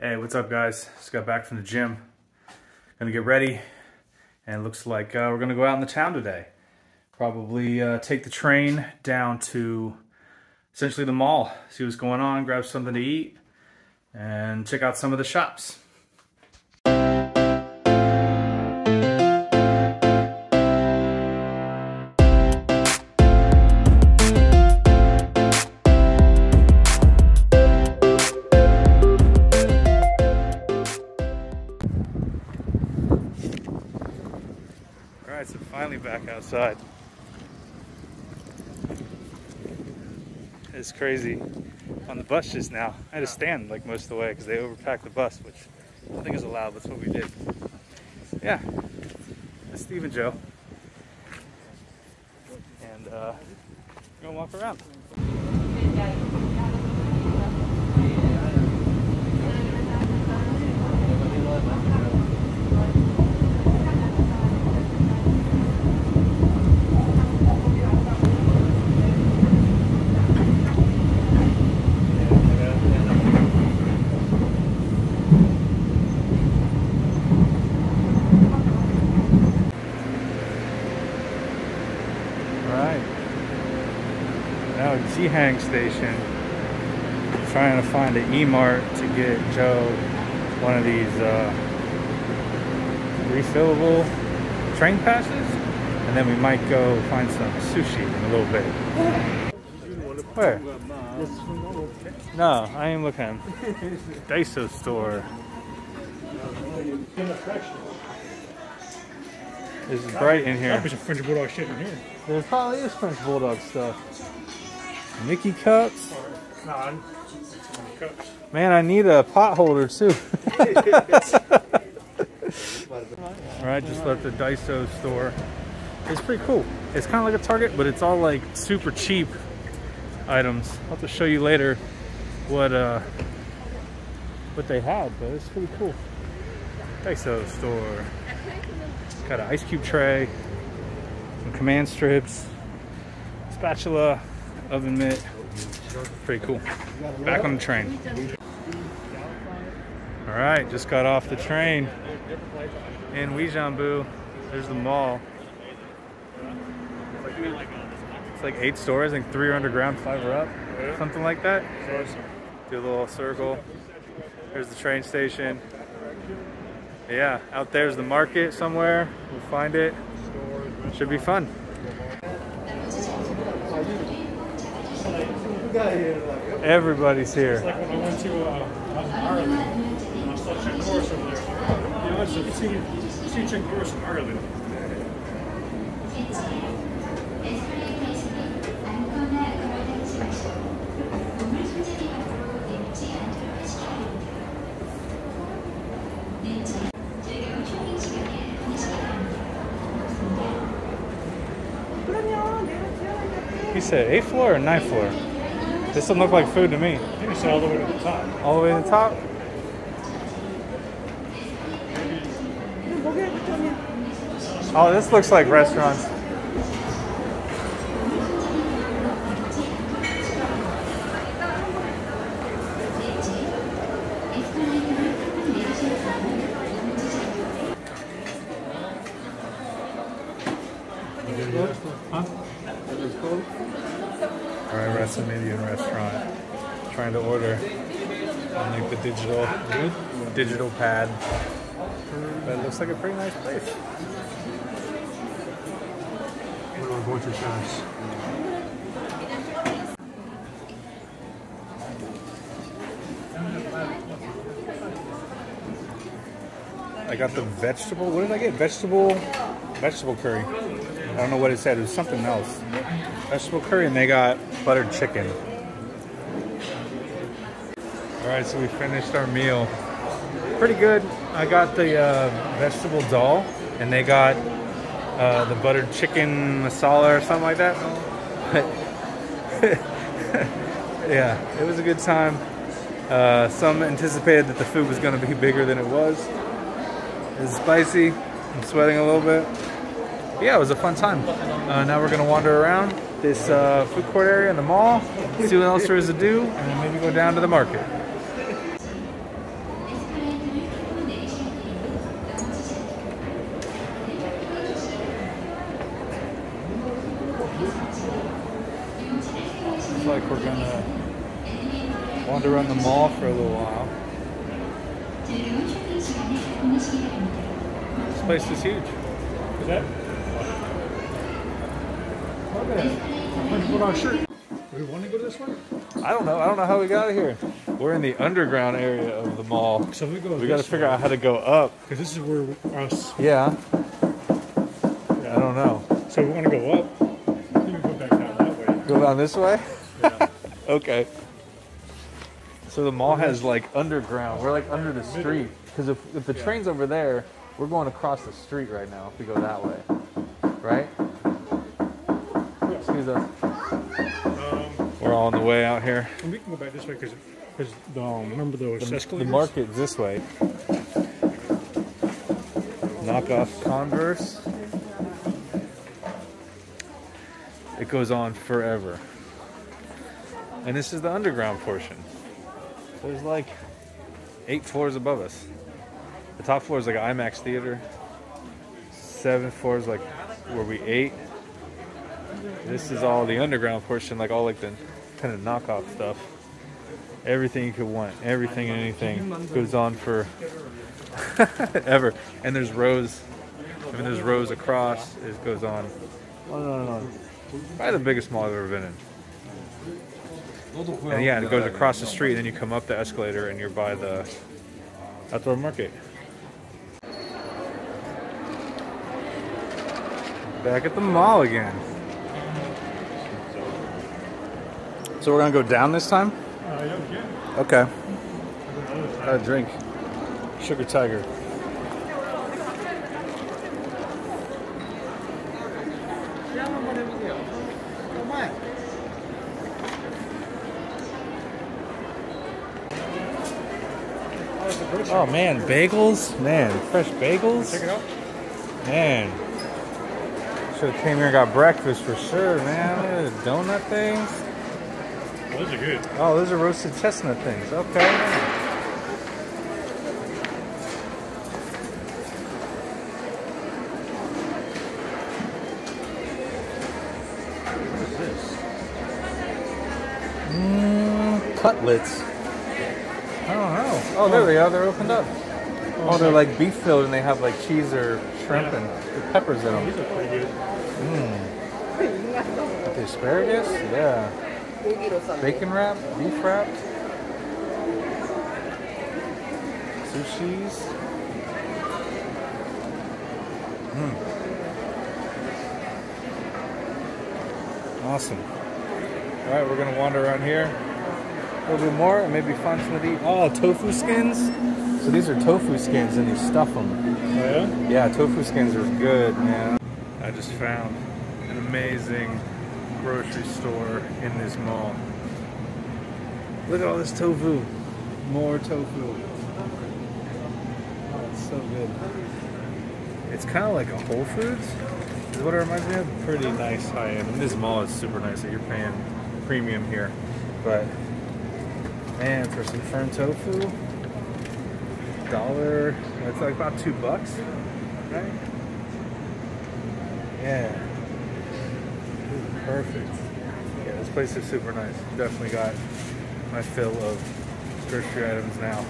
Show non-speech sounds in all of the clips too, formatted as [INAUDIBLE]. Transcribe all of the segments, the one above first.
Hey, what's up guys? Just got back from the gym. Gonna get ready and looks like uh, we're gonna go out in the town today. Probably uh, take the train down to essentially the mall, see what's going on, grab something to eat, and check out some of the shops. Outside. It's crazy. On the bus just now, I had to stand like most of the way because they overpacked the bus, which I think is allowed, that's what we did. Yeah, that's Steve and Joe. And uh, we're gonna walk around. Right. Jihaeng Station. Trying to find an E-Mart to get Joe one of these uh, refillable train passes. And then we might go find some sushi in a little bit. Where? No, I ain't looking. [LAUGHS] Daiso store. This is bright in here. There's a French Bulldog shit in here. There probably is French Bulldog stuff. Mickey cups. Man, I need a pot holder too. [LAUGHS] Alright, just left the Daiso store. It's pretty cool. It's kind of like a Target, but it's all like super cheap items. I'll have to show you later what uh what they had, but it's pretty cool. Daiso store. Got an ice cube tray, some command strips, spatula, oven mitt. Pretty cool. Back on the train. All right, just got off the train in Uijeongbu. There's the mall. It's like eight stores, I think three are underground, five are up, something like that. Do a little circle. There's the train station. Yeah, out there's the market somewhere. We'll find it. Should be fun. Everybody's here. Like when I went to uh, Ireland, and I saw Chuck Norris over there. You know, it's a, see, see Chuck Norris in Ireland. He said eighth floor or ninth floor? This doesn't look like food to me. I think it's all the way to the top. All the way to the top? Oh, this looks like restaurants. All right, we're at some Indian restaurant. Trying to order on like the digital digital pad. But it looks like a pretty nice place. We're going to fast. I got the vegetable. What did I get? Vegetable, vegetable curry. I don't know what it said. It was something else. Vegetable curry, and they got buttered chicken. All right, so we finished our meal. Pretty good. I got the uh, vegetable dal, and they got uh, the buttered chicken masala or something like that. [LAUGHS] yeah, it was a good time. Uh, some anticipated that the food was going to be bigger than it was. It's spicy. I'm sweating a little bit. But yeah, it was a fun time. Uh, now we're gonna wander around this uh, food court area in the mall, see what else there is to do, and maybe go down to the market. Looks like we're gonna wander around the mall for a little while. This place is huge. Is that? Look. I'm going to put a shirt. We want to go this way? I don't know. I don't know how we got here. We're in the underground area of the mall. So we go. We got to figure out how to go up. Because this is where us. Yeah. I don't know. So we want to go up. We go back down that way. Go down this way? Yeah. [LAUGHS] Okay. So the mall has like underground. We're like under the street. Because if, if the Yeah. train's over there, we're going across the street right now if we go that way. Right? Um, We're all on the way out here. we can go back this way because because um, remember those The, escalators? the market's this way. Knockoff Converse. It goes on forever. And this is the underground portion. There's like eight floors above us. The top floor is like an IMAX theater. Seven floors like where we ate. This is all the underground portion, like all like the kind of knockoff stuff everything you could want, everything and anything goes on for [LAUGHS] ever. And there's rows, I mean, there's rows across. It goes on. No, no, no. Probably the biggest mall I've ever been in. And yeah, it goes across the street, and then you come up the escalator, and you're by the outdoor market. Back at the mall again. So we're gonna go down this time. Uh, yeah. Okay. Go to the other side. Got a drink. Sugar Tiger. Oh, it's a grocery. Man, bagels? Man, fresh bagels? Check it out. Man. Should have came here and got breakfast for sure, man. Look at the donut things. Oh, those are good. Oh, those are roasted chestnut things. Okay. What is this? Mm, cutlets. I don't know. Oh, there they are. They're opened up. Oh, they're like beef filled and they have like cheese or shrimp and with peppers in them. These are pretty good. Mmm. The asparagus? Yeah. Bacon wrap? Beef wrap? Sushis? Mm. Awesome. All right, we're gonna wander around here a little bit more and maybe find some of the oh tofu skins. So these are tofu skins and you stuff them. Oh, yeah? Yeah, tofu skins are good, man. I just found an amazing grocery store in this mall. Look at all this tofu. More tofu. Oh, it's so good. It's kind of like a Whole Foods, is what it reminds me of. Pretty nice high end. And this mall is super nice that you're paying premium here. But, man, for some firm tofu, dollar, it's like about two bucks, right? Yeah. Perfect. Yeah, this place is super nice. Definitely got my fill of grocery items now.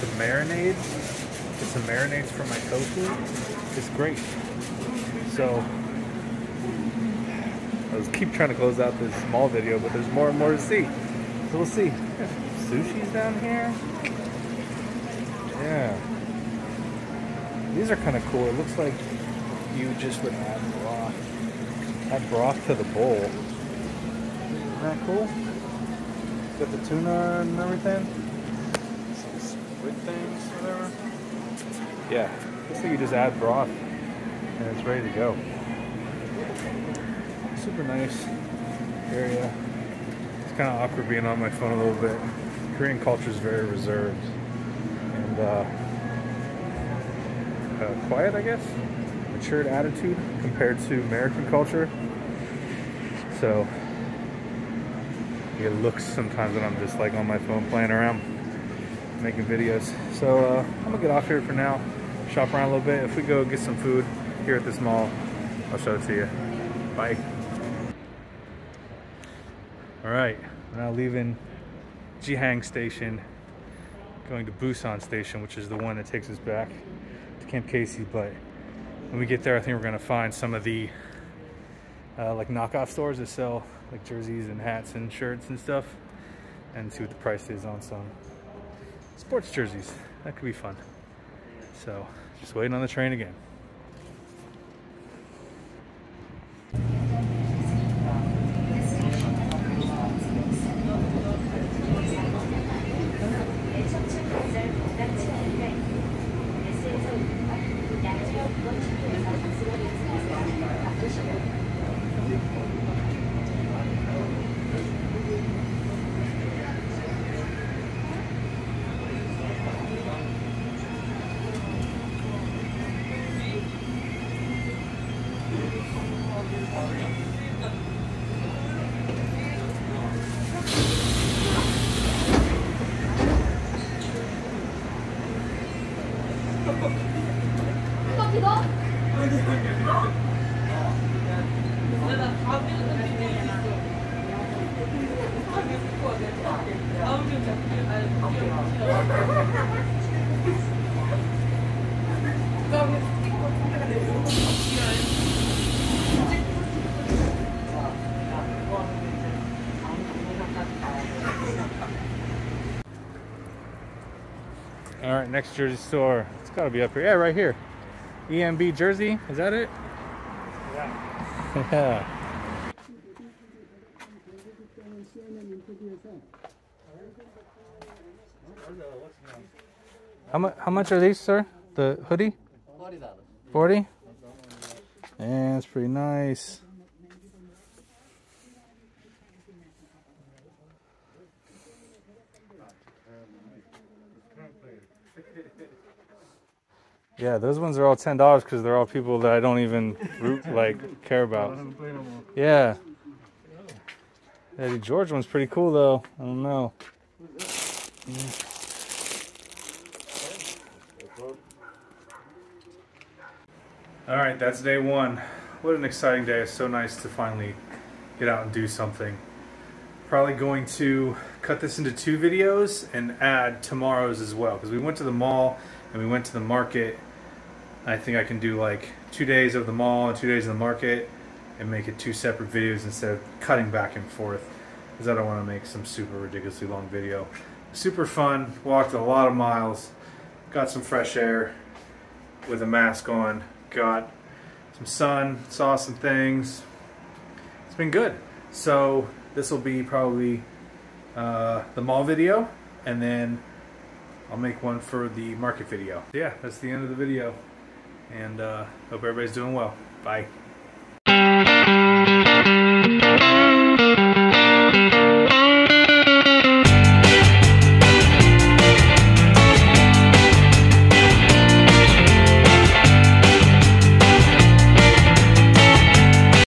The marinades, some marinades for my tofu. It's great. So, I was keep trying to close out this small video, but there's more and more to see. So we'll see. [LAUGHS] Sushi's down here. Yeah. These are kind of cool. It looks like you just would add. Add broth to the bowl. Isn't that cool? Got the tuna and everything. Some squid things, whatever. Yeah. Looks like you just add broth and it's ready to go. Super nice area. It's kind of awkward being on my phone a little bit. Korean culture is very reserved and uh, uh, quiet, I guess. Attitude compared to American culture. So it looks sometimes when I'm just like on my phone playing around, making videos. So uh, I'm gonna get off here for now. Shop around a little bit. If we go get some food here at this mall, I'll show it to you. Bye. All right, we're now leaving Jihaeng Station, going to Bosan Station, which is the one that takes us back to Camp Casey. But when we get there, I think we're gonna find some of the uh, like knockoff stores that sell like jerseys and hats and shirts and stuff, and see what the price is on some sports jerseys. That could be fun. So, just waiting on the train again. 아우 좀 잡히려. 아, right, next jersey store. It's got to be up here. Yeah, right here. EMB jersey. Is that it? Yeah. [LAUGHS] How much? How much are these, sir? The hoodie? Forty dollars. Forty. Yeah, it's pretty nice. Yeah, those ones are all ten dollars because they're all people that I don't even root like care about. Yeah. Eddie George one's pretty cool though. I don't know. All right, that's day one. What an exciting day. It's so nice to finally get out and do something. Probably going to cut this into two videos and add tomorrow's as well because we went to the mall and we went to the market. I think I can do like two days of the mall and two days of the market and make it two separate videos instead of cutting back and forth because I don't want to make some super ridiculously long video. Super fun, walked a lot of miles, got some fresh air with a mask on, got some sun, saw some things. It's been good. So this will be probably uh, the mall video and then I'll make one for the market video. Yeah, that's the end of the video and uh, hope everybody's doing well. Bye.